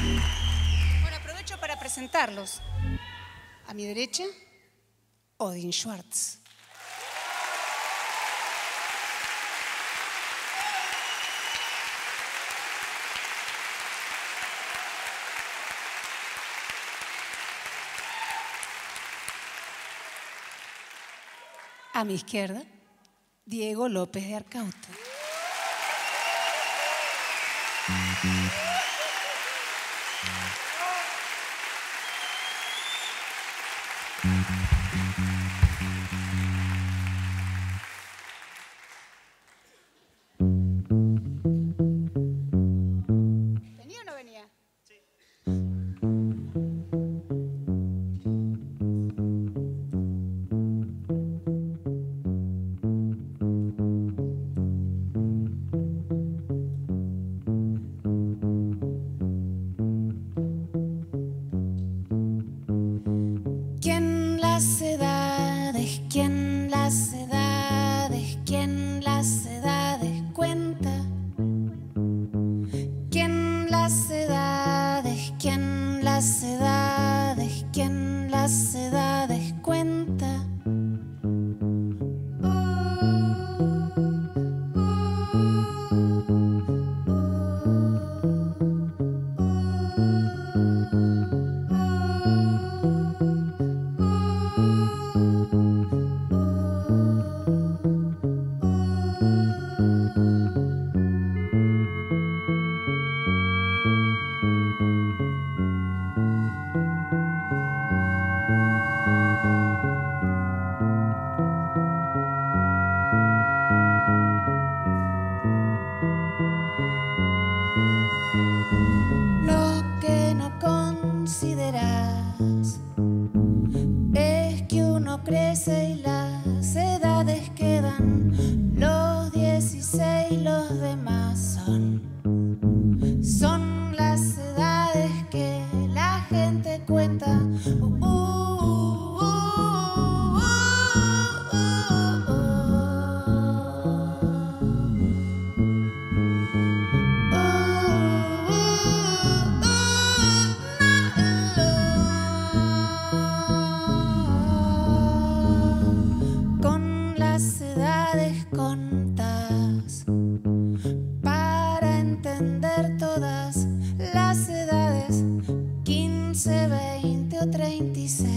Bueno, aprovecho para presentarlos. A mi derecha, Odin Schwartz. A mi izquierda, Diego López de Arcauta. Y las edades quedan. Entender todas las edades 15, 20 o 36